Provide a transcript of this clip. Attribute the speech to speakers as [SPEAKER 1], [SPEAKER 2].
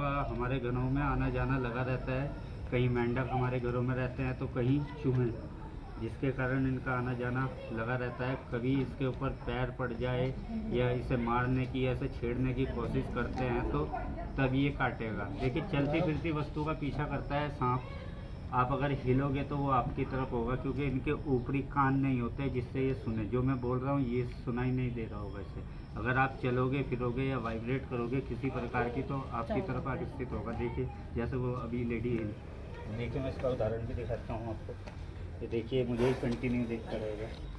[SPEAKER 1] हमारे घरों में आना जाना लगा रहता है। कहीं मेंढक हमारे घरों में रहते हैं तो कहीं चूहे, जिसके कारण इनका आना जाना लगा रहता है। कभी इसके ऊपर पैर पड़ जाए या इसे मारने की या इसे छेड़ने की कोशिश करते हैं तो तब ये काटेगा। देखिए चलती फिरती वस्तु का पीछा करता है सांप। आप अगर हिलोगे तो वो आपकी तरफ़ होगा क्योंकि इनके ऊपरी कान नहीं होते जिससे ये सुने। जो मैं बोल रहा हूँ ये सुनाई नहीं दे रहा होगा इसे। अगर आप चलोगे फिरोगे या वाइब्रेट करोगे किसी प्रकार की तो आपकी तरफ़ आकर्षित होगा। देखिए जैसे वो अभी लेडी है। देखिए मैं इसका उदाहरण भी दिखाता हूँ आपको। ये देखिए मुझे ही कंटिन्यू देखता रहेगा।